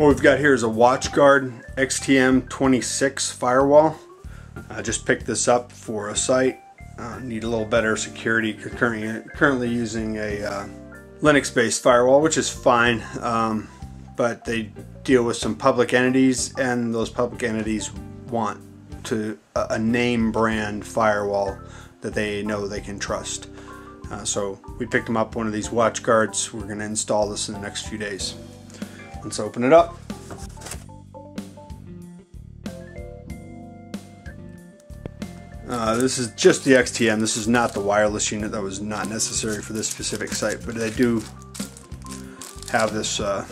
What we've got here is a WatchGuard XTM26 firewall. I just picked this up for a site. Uh, need a little better security. Currently, currently using a uh, Linux-based firewall, which is fine, um, but they deal with some public entities, and those public entities want to a, name brand firewall that they know they can trust. Uh, so we picked them up one of these WatchGuards. We're going to install this in the next few days. Let's open it up. Uh, this is just the XTM. This is not the wireless unit. That was not necessary for this specific site, but they do have this uh,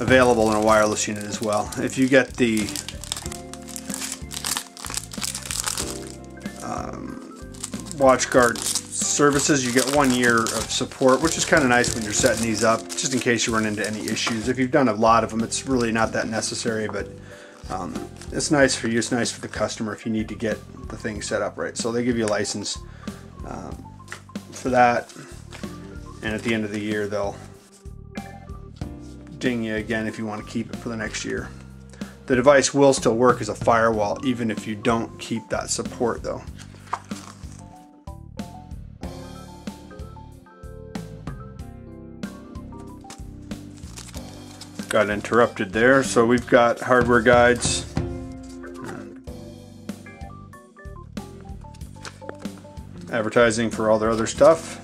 available in a wireless unit as well. If you get the um, WatchGuard services, you get one year of support, which is kind of nice when you're setting these up, just in case you run into any issues. If you've done a lot of them, it's really not that necessary, but um, it's nice for you, it's nice for the customer if you need to get the thing set up right. So they give you a license um, for that, and at the end of the year, they'll ding you again if you want to keep it for the next year. The device will still work as a firewall even if you don't keep that support though. Got interrupted there, so we've got hardware guides. Advertising for all their other stuff.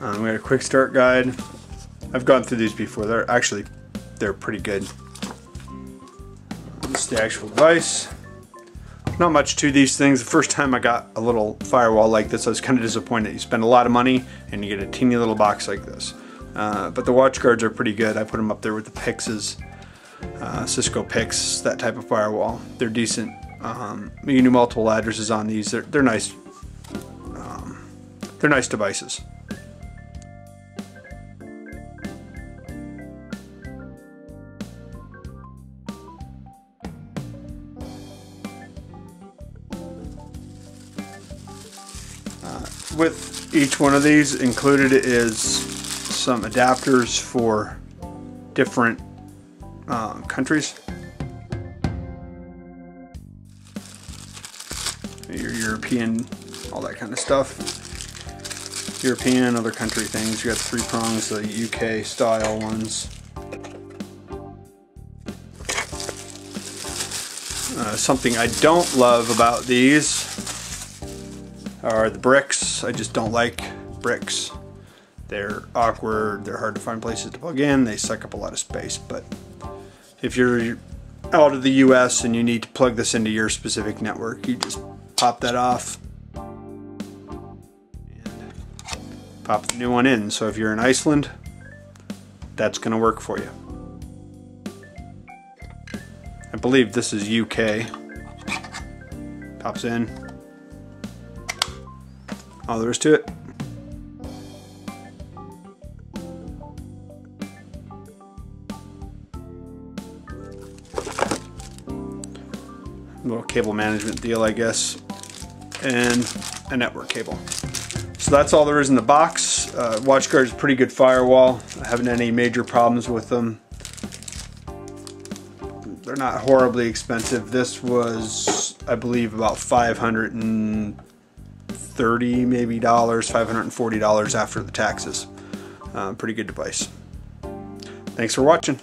Um, we got a quick start guide. I've gone through these before. They're actually, they're pretty good. This is the actual device. Not much to these things. The first time I got a little firewall like this, I was kind of disappointed. You spend a lot of money and you get a teeny little box like this. Uh, but the WatchGuards are pretty good. I put them up there with the PIXes, uh, Cisco PIX, that type of firewall. They're decent. Um, you can do multiple addresses on these. They're, they're nice. Um, they're nice devices. Uh, with each one of these included is some adapters for different uh, countries. Your European, all that kind of stuff. European, other country things. You got three prongs, the UK style ones. Uh, something I don't love about these are the bricks. I just don't like bricks. They're awkward, they're hard to find places to plug in, they suck up a lot of space, but if you're out of the US and you need to plug this into your specific network, you just pop that off and pop the new one in. So if you're in Iceland, that's going to work for you. I believe this is UK. Pops in. All there is to it. Little cable management deal, I guess, and a network cable. So that's all there is in the box. Uh, WatchGuard is a pretty good firewall. I haven't had any major problems with them. They're not horribly expensive. This was, I believe, about 530 maybe dollars, $540 after the taxes. Uh, pretty good device. Thanks for watching.